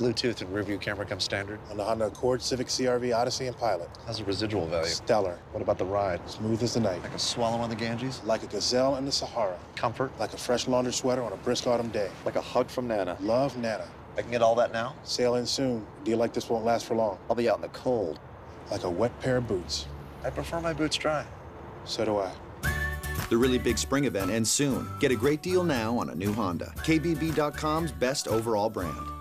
Bluetooth and rearview camera come standard? On the Honda Accord, Civic, CRV, Odyssey, and Pilot. How's the residual value? Stellar. What about the ride? Smooth as the night. Like a swallow on the Ganges? Like a gazelle in the Sahara. Comfort? Like a fresh laundered sweater on a brisk autumn day. Like a hug from Nana? Love Nana. I can get all that now? Sail in soon. A deal like this won't last for long. I'll be out in the cold. Like a wet pair of boots. I prefer my boots dry. So do I. The really big spring event ends soon. Get a great deal now on a new Honda. KBB.com's best overall brand.